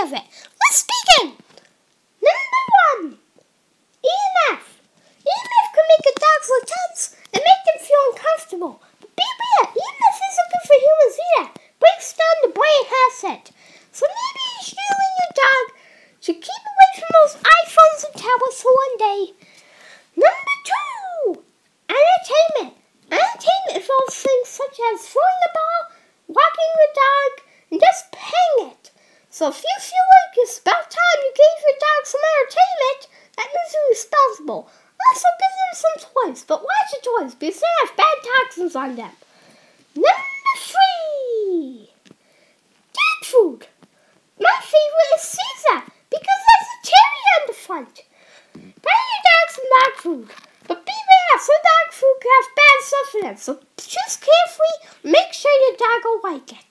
of it. Let's begin! Number one, EMF. EMF can make a dog feel tense and make them feel uncomfortable. But beware, EMF isn't good for humans either. Breaks down the brain asset. So maybe you should and your dog to keep away from those iPhones and tablets for one day. Number two, entertainment. Entertainment involves things such as throwing the ball, walking the dog, so if you feel like it's about time you gave your dog some entertainment, that means you're responsible. Also give them some toys, but watch the toys because they have bad toxins on them. Number three, dog food. My favorite is Cesar because there's a cherry on the front. Buy your dog some dog food, but beware, some dog food can have bad stuff in it, so choose carefully. Make sure your dog will like it.